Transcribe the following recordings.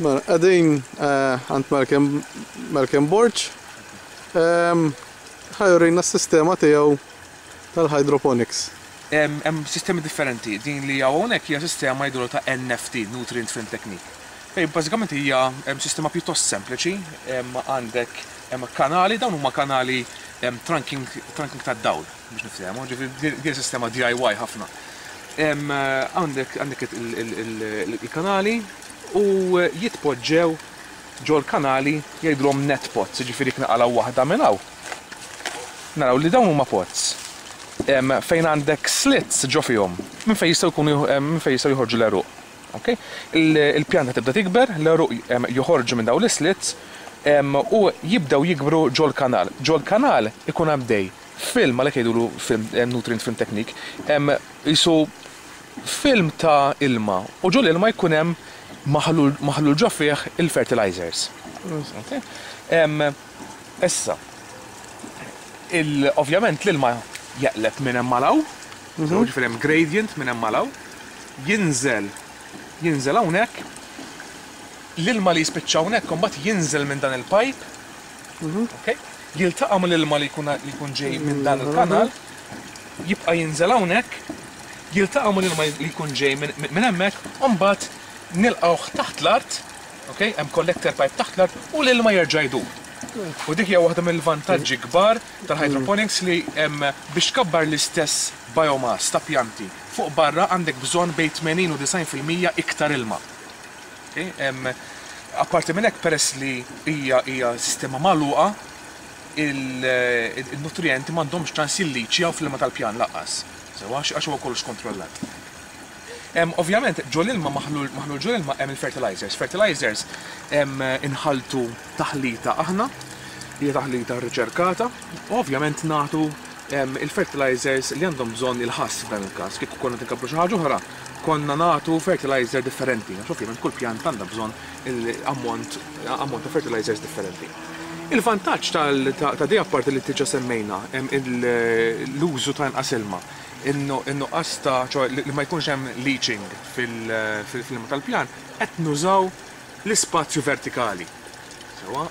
Mela, għadin eh, għant Malcolm Borċ, ehm, ħajurina s-sistema tijaw tal-hydroponics. Hemm sistemi differenti, din li hawnhekk hija sistema jidru ta' NFT, Nutrient Film Technique. Fej bażikament hija sistema pjuttost sempliċi, għandek kanali, dawn huma kanali trunking tad-dawl. Biex niftehmu, ġifieri din sistema DIY ħafna. Għandek il-kanali u jitpoġġew ġol-kanali jgħidulhom net pots, ġifieri jekk naqalgħu waħda minn hawn, naraw li dawn huma pots fejn għandek slits ġo fihom minn fejn jistgħu jkunu minn fejn jistgħu joħorġu l-għeruq. Ok? Il-pjanta tibda tikber, l-għeruq joħorġu minn dawn l-islits u jibdew jikbru ġol-kanal. Ġol-kanal ikun għaddej Film, għalhekk jgħidulu film, nutrient film technique, hemm qisu film ta' ilma u ġo l-ilma jkun hemm maħlul maħlul ġo fih il-fertilizers. Okay? Em, issa, il- ovvjament l-ilma jaqleb minn hemm malaw, so ġifieri hemm gradient minn hemm malaw, jinżel jinżel hawnhekk, l-ilma li jispiċċa hawnhekk imbagħad jinżel minn dan il-pipe jiltaqa' mal-ilma li jkun ġej minn dan il-kanal, jibqa' jinżel hawnhekk, jiltaqa' mal-ilma li jkun ġej minn hemmhekk u mbagħad nilqgħuh taħt l-art, hemm collector pipe taħt l-art u l-ilma jerġa' jdur. U dik hija waħda mill-vantaġġi kbar tal-hydroponics li biex tkabbar l-istess biomass ta' pjanti fuq barra għandek bżonn bejn 80 u 90 fil-mija iktar ilma. Apparti minn hekk, peress li hija hija sistema magħluqa, il-nutrijenti m'għandhomx ċans jilliċjaw fl-ilma tal-pjan lanqas, sewwa, għax huwa kollox kontrollat. Hemm ovvjament ġol-ilma maħlul maħlul ġol-ilma hemm il-fertilizers. Fertilizers hemm inħalltu taħlita aħna, hija taħlita rriċerkata, u ovvjament nagħtu il-fertilizers li għandhom bżonn il-ħass f'dan il-każ. Kieku konna qed inkabbru xi ħaġa oħra, konna nagħtu fertilizer differenti, għax ovvjament kull pjanta għandha bżonn ammont ammont ta' fertilizers differenti. Il-vantaġġ tal ta' ta' di apparti li diġà semmejna l-użu ta' inqas ilma, in-nuqqas ta' ċoe li ma jkunx hemm leaching fil-ilma tal-pjan, qed nużaw l-ispazju vertikali. Sewwa?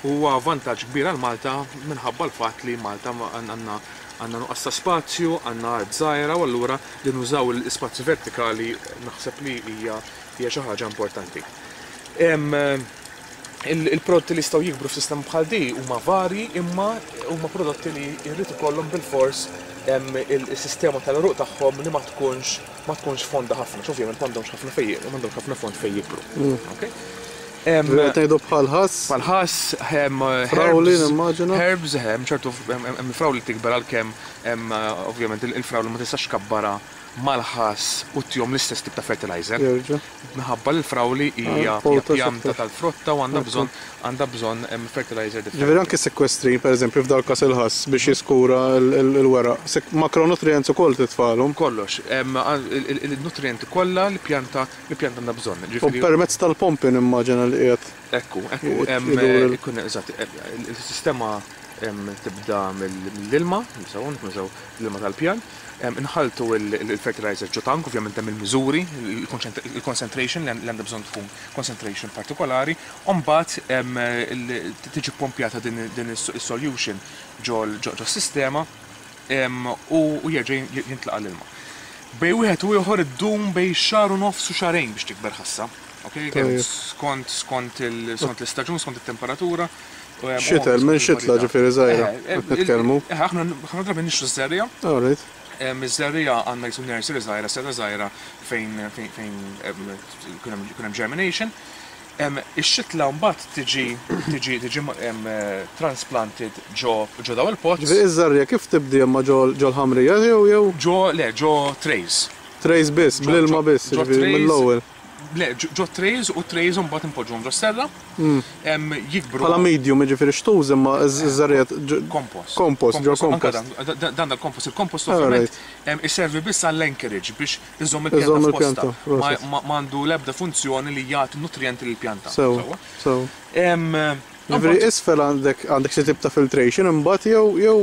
Huwa vantaġġ kbir għal Malta minħabba l-fatt li Malta għandna għandna nuqqas ta' spazju, għandna art żgħira u allura li nużaw l-ispazji vertikali naħseb li hija hija xi ħaġa importanti. Il-prodotti li jistgħu jikbru f'sistema bħal di huma varji imma huma prodotti li jrid ikollhom bilfors is-sistema tal-għeruq tagħhom li ma tkunx ma tkunx fonda ħafna għax ovvjament m'għandhomx ħafna fejn m'għandhomx ħafna fond fejn jikbru. Trid ngħidu bħal ħass? Bħal ħass, hemm herbs. Frawli nimmaġina. Herbs, hemm ċertu hemm il-frawli li tikber għalkemm hemm ovvjament il-frawli ma tistax tkabbarha mal-ħass u tihom l-istess tip ta' fertilizer. Jerġa'. Minħabba li l-frawli hija pjanta tal-frotta u għandha bżonn għandha bżonn fertilizer differenti. Ġifieri anke s-sikwestrin, pereżempju f'dan il-każ il-ħass biex jiskura l-weraq, makronutrients ukoll titfagħlhom? Kollox. Hemm in-nutrijenti kollha li pjanta Bi pjant għandha bżonn, jiġifieri. U permezz tal-pompi nimmaġina li qiegħed. Ekku, ekku, ikun eżatt, is-sistema tibda mill-ilma, nużaw hawnhekk nużaw l-ilma tal-pjan, inħalltu l-fertilizer ġo tank, ovvjament hemm il-miżuri, il-concentration li għandha bżonn tkun concentration partikolari, u mbagħad tiġi ppompjata din is-solution ġo s-sistema. u jerġa' jintlaqa' l-ilma. Bejn wieħed u ieħor iddum bejn xahar u nofs u xahrejn biex tikber ħassa. Skont skont l-istaġun, skont it-temperatura. Xita, minn xitla ġifieri żgħira qed nitkellmu. Aħna ħafna drabi nixtru żerrija. Miż-żerrija għandna jisu nursery żgħira, seta żgħira fejn kun hemm germination. Ix-xitla mbagħad tiġi tiġi tiġi transplanted ġo ġo dawn il-pots. Ġifieri ż-żarriegħa kif tibdi imma ġo ġo l-ħamrija jew jew? Ġo le ġo trays. Trays biss, bl-ilma biss jiġifieri mill-ewwel. Le ġo trays u t-trays mbagħad inpoġġuhom ġo s-serra, jikbru. Bħala medium jiġifieri x'tuża imma ż-żarriegħa ġo. Kompost. Kompost, ġo kompost. Anke dan dan dal-kompost, il-kompost ovvjament iservi biss għall-anchorage biex Iżomm il-pjanta f'postha. Ma għandu l-ebda funzjoni li jagħti nutrijenti lill-pjanta. Sew, sew. Ġifieri isfel għandek għandek xi tip ta' filtration imbagħad jew jew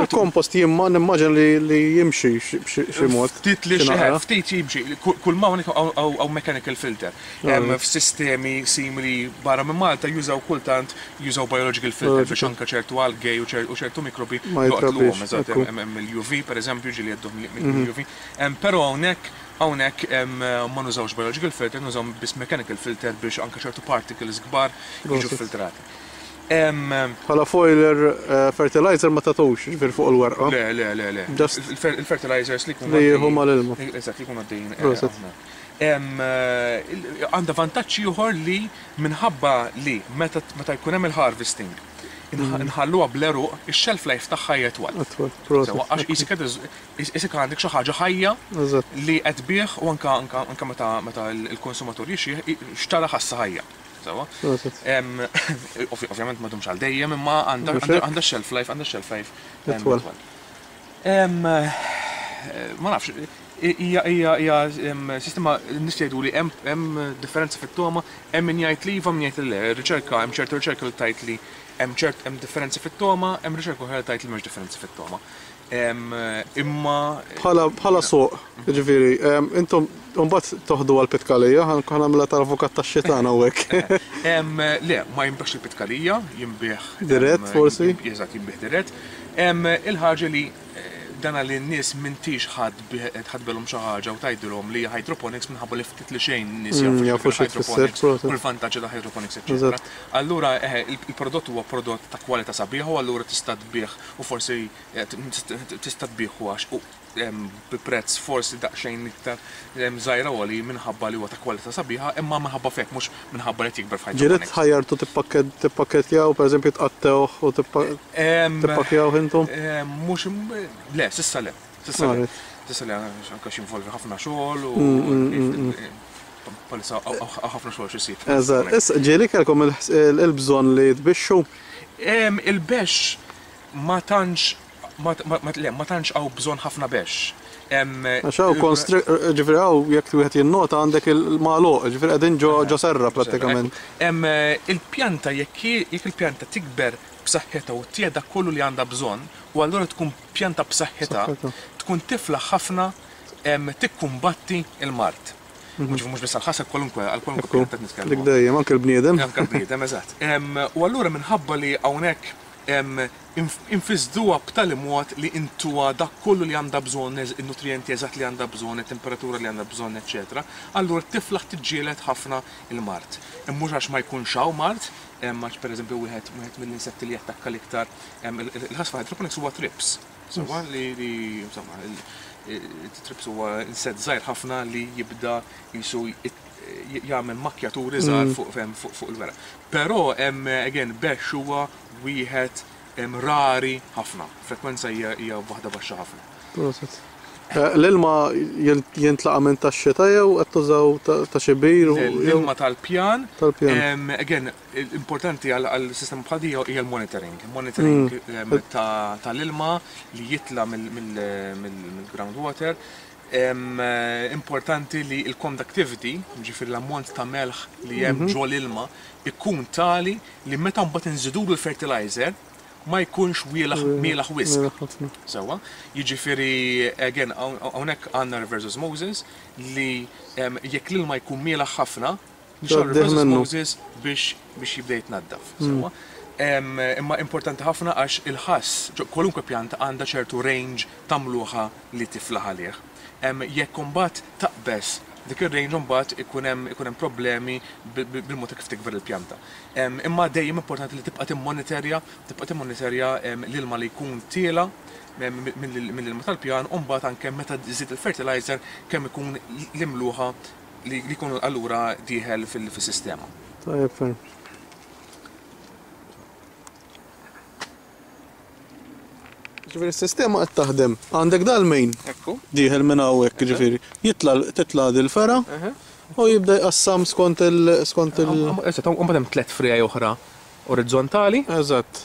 il-kompost jien ma nimmaġina li li jimxi b'xi mod. Ftit li xeħet, ftit jimxi. Kull ma hawnhekk hawn mechanical filter. Hemm f'sistemi simili barra minn Malta jużaw kultant jużaw biological filter biex anke ċertu algae u ċertu mikrobi joqtluhom. Eżatt, hemm il-UV pereżempju, ġieli jgħadduh mill-UV. Però hawnhekk, hawnhekk ma nużawx biological filter, nużaw biss mechanical filter biex anke ċertu particles kbar jiġu ffiltrati. Bħala foiler fertilizer ma tagħtux, jiġifieri fuq il-werqa. Le, le, le, le. Il-fertilizers li jkunu. Li jieħu mal-ilma. Eżatt, li jkunu għaddejjin. Proset. Għandha vantaġġ ieħor li minħabba li meta jkun hemm il-harvesting inħalluha bl-għeruq, ix-shelf life tagħha hija itwal. Itwal, proset. Sewwa, għax qisek qed. Isek għandek xi ħaġa ħajja li qed tbigħ u anke anke meta meta l-konsumatur jixtrih xtara ħassa ħajja. Sewwa? Ovvjament ma ddumx għal dejjem imma għandha għandha shelf life għandha shelf life. Itwal. Ma nafx, hija hija hija sistema nies jgħidu li hemm hemm differenza fit-togħma, hemm min jgħid li iva min jgħid li le. Riċerka hemm ċertu riċerka li tgħid li hemm ċert hemm differenzi fit-togħma, hemm riċerka oħra li tgħid li m'hemmx differenzi fit-togħma. imma. Bħala suq, jiġifieri, intom imbagħad toħdu għall-pitkalija, ħa nagħmilha ta' avukat tax-xitan hawnhekk. Le, ma jinbigħx il-pitkalija, jinbigħ. Dirett, forsi? Eżatt, jinbigħ dirett. Il-ħaġa li dan li n-nies m'intix ħadd tħaddbelhom xi ħaġa u tgħidilhom li hija hydroponics minħabba li ftit li xejn nies jafu x'hydroponics u l-vantaġġi ta' hydroponics, eċċetera. Allura, il-prodott huwa prodott ta' kwalità sabiħa u allura tista' tbigħ u forsi tista' tbiegħu għax hu bi prezz forsi daqsxejn iktar żgħira għoli minħabba li huwa ta' kwalità sabiħa imma minħabba f'hekk mhux minħabba li qed jikber f'ħajtu. Ġieli tħajjartu tippakketjawh, pereżempju tqattgħuh u tippakkjawh intom? Mhux le, s'issa le. S'issa le. S'issa le għax anke jinvolvi ħafna xogħol u bħalissa hawn ħafna xogħol x'isir. Eżatt. Issa ġieli kellkom il-bżonn li tbixxu? Il-bexx ma tantx le, ma tantx hawn bżonn ħafna bexx. Hemm. Għax hawn konstri, ġifieri hawn jekk wieħed jinnota għandek il-magħluq, ġifieri qegħdin ġo ġo serra prattikament. Hemm il-pjanta jekk hi jekk il-pjanta tikber b'saħħitha u tieħed dak kollu li għandha bżonn u allura tkun pjanta b'saħħitha, tkun tiflaħ ħafna tikkumbatti l-mard. Jiġifieri mhux biss għall-ħass, għal kwalunkwe, għal kwalunkwe bniedem qed nitkellmu. Dik dejjem, anke l-bniedem. Anke l-bniedem, eżatt. U allura minħabba li hawnhekk infissduha b'tali mod li intuha dak kollu li għandha bżonn, in-nutrijenti eżatt li għandha bżonn, it-temperatura li għandha bżonn, eċċetera, allura t-tifla qed tiġġieled ħafna l-mard. Mhux għax ma jkunx hawn mard, għax pereżempju wieħed mill-insetti li jattakka l-iktar il-ħass fil-hydroponics huwa trips. Insomma, li insomma, il-titrips huwa insett żgħir ħafna li jibda jisu jagħmel makjaturi żgħar mm. fuq il-wera. Però hemm again bex huwa wieħed rari ħafna, frekwenza hija waħda baxxa ħafna. Proset. Eh, l-ilma jintlaqa minn tax-xita jew qed tużaw ta' xi bir? L-ilma tal-pjan. Tal-pjan. Again, Importanti għal sistema bħal dija hija l-monitoring. Monitoring hmm. tal-ilma li jitla mill-ground water. Importanti li l-conductivity, ġifir l-ammont ta' melħ li hemm mhm. ġol ilma, ikun tali li meta mbagħad inżidulu l-fertilizer ma jkunx wielaħ hmm. mielaħ wisq. Sewa, jiġifieri again hawnhekk għandna versus Moses li jekk l-ilma jkun mielaħ ħafna, Ġoddieh minnu. Biex jibda jitnaddaf. Sewwa. Imma importanti ħafna għax il-ħass, kwalunkwe pjanta għandha ċertu range ta' mluħa li tiflaħ għalih. Jekk imbagħad taqbeż dik ir-range imbagħad ikun hemm ikun hemm problemi bil-mod ta' kif tikber il-pjanta. Imma dejjem importanti li tibqa' timmonitorja tibqa' timmonitorja l-ilma li jkun tiela' mill-ilma tal-pjan u mbagħad anke meta żżid il-fertiliser kemm ikun l-imluħa li jkun allura dieħel fis-sistema. Tajjeb ferm. Ġifieri s-sistema qed taħdem. Għandek dal-main. Ekku. Dieħel minn hawnhekk ġifieri. Jitla' titla' dil-fera u jibda jqassam skont il skont il. Eżatt, imbagħad hemm tliet friegħi oħra orizzontali. Eżatt.